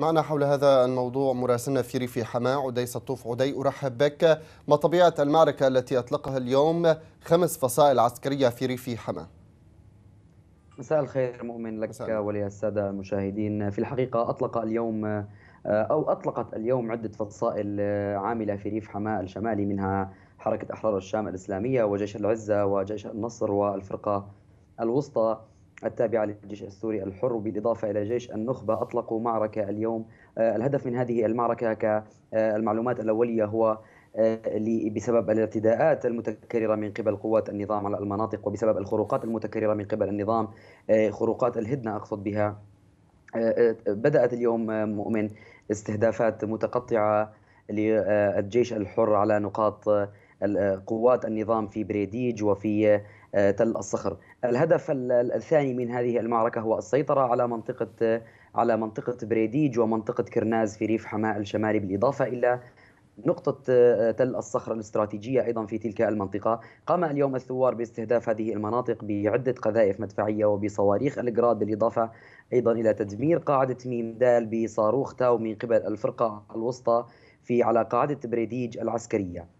معنا حول هذا الموضوع مراسلنا في ريف حماة عدي سطوف عدي أرحب بك. ما طبيعة المعركة التي أطلقها اليوم؟ خمس فصائل عسكرية في ريف حماة. مساء الخير مؤمن لك مساء. وللسادة المشاهدين. في الحقيقة أطلق اليوم أو أطلقت اليوم عدة فصائل عاملة في ريف حماة الشمالي منها حركة أحرار الشام الإسلامية وجيش العزة وجيش النصر والفرقة الوسطى. التابعة للجيش السوري الحر بالإضافة إلى جيش النخبة. أطلقوا معركة اليوم آه، الهدف من هذه المعركة كالمعلومات الأولية هو آه، بسبب الاعتداءات المتكررة من قبل قوات النظام على المناطق وبسبب الخروقات المتكررة من قبل النظام آه، خروقات الهدنة أقصد بها. بدأت اليوم مؤمن استهدافات متقطعة للجيش الحر على نقاط قوات النظام في بريديج وفي تل الصخر. الهدف الثاني من هذه المعركة هو السيطرة على منطقة على منطقة بريديج ومنطقة كرناز في ريف حماة الشمالي بالإضافة إلى نقطة آه، تل الصخر الاستراتيجية أيضا في تلك المنطقة. قام اليوم الثوار باستهداف هذه المناطق بعدة قذائف مدفعية وبصواريخ الجراد بالإضافة أيضا إلى تدمير قاعدة ميم دال بصاروخ تاو من قبل الفرقة الوسطى في على قاعدة بريديج العسكرية.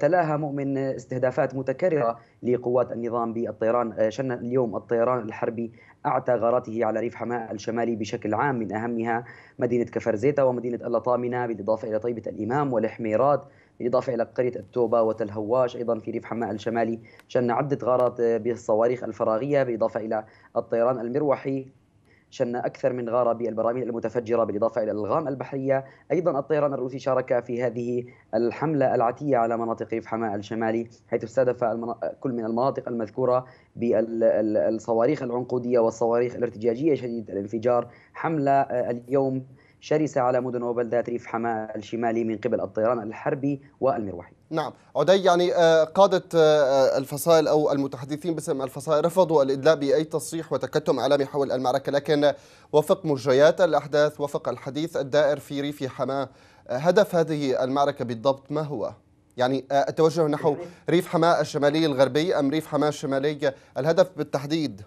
تلاها مؤمن استهدافات متكررة لقوات النظام بالطيران. آه، شن اليوم الطيران الحربي أعتى غاراته على ريف حماة الشمالي بشكل عام. من أهمها مدينة كفر زيتا ومدينة اللطامنة بالإضافة إلى طيبة الإمام والحميرات بالإضافة إلى قرية التوبة وتلهواش أيضا في ريف حماة الشمالي. شن عدة غارات آه، بالصواريخ الفراغية بالإضافة إلى الطيران المروحي. شن أكثر من غارة بالبراميل المتفجرة بالإضافة إلى الألغام البحرية. أيضا الطيران الروسي شارك في هذه الحملة العتية على مناطق ريف حماة الشمالي حيث استهدف كل من المناطق المذكورة بالصواريخ العنقودية والصواريخ الارتجاجية. شديدة الانفجار حملة اليوم شرسة على مدن وبلدات ريف حماة الشمالي من قبل الطيران الحربي والمروحي. نعم. عدي يعني آه، قادة آه، الفصائل أو المتحدثين باسم الفصائل رفضوا الإدلاء بأي تصريح وتكتم إعلامي حول المعركة لكن وفق مجريات الأحداث وفق الحديث الدائر في ريف حماة آه، هدف هذه المعركة بالضبط ما هو؟ يعني التوجه نحو يعني ريف حماة الشمالي الغربي أم ريف حماة الشمالي الهدف بالتحديد؟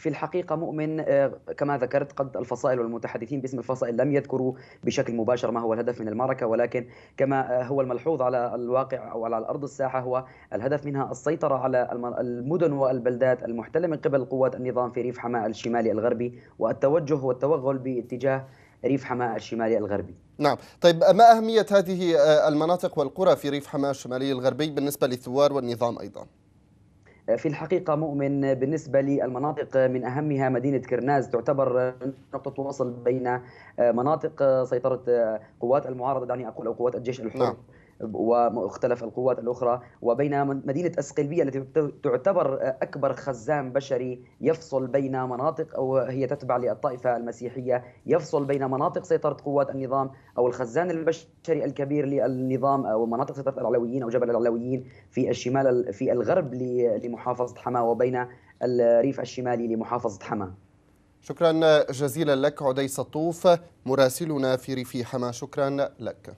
في الحقيقة مؤمن آه، كما ذكرت قد الفصائل والمتحدثين باسم الفصائل لم يذكروا بشكل مباشر ما هو الهدف من المعركة ولكن كما آه، هو الملحوظ على الواقع أو على الأرض الساحة هو الهدف منها السيطرة على المدن والبلدات المحتلة من قبل قوات النظام في ريف حماة الشمالي الغربي والتوجه والتوغل باتجاه ريف حماة الشمالي الغربي نعم طيب ما أهمية هذه آه، المناطق والقرى في ريف حماة الشمالي الغربي بالنسبة للثوار والنظام أيضا؟ في الحقيقة مؤمن بالنسبة للمناطق من أهمها مدينة كرناز تعتبر نقطة وصل بين مناطق سيطرة قوات المعارضة دعني أقول أو قوات الجيش الحر نعم. ومختلف القوات الأخرى وبين مدينة أسقلبية التي تعتبر أكبر خزان بشري يفصل بين مناطق أو هي تتبع للطائفة المسيحية يفصل بين مناطق سيطرة قوات النظام أو الخزان البشري الكبير للنظام أو مناطق سيطرة العلويين أو جبل العلويين في الشمال في الغرب لمحافظة حما وبين الريف الشمالي لمحافظة حما. شكرا جزيلا لك عدي سطوف مراسلنا في ريف حما شكرا لك.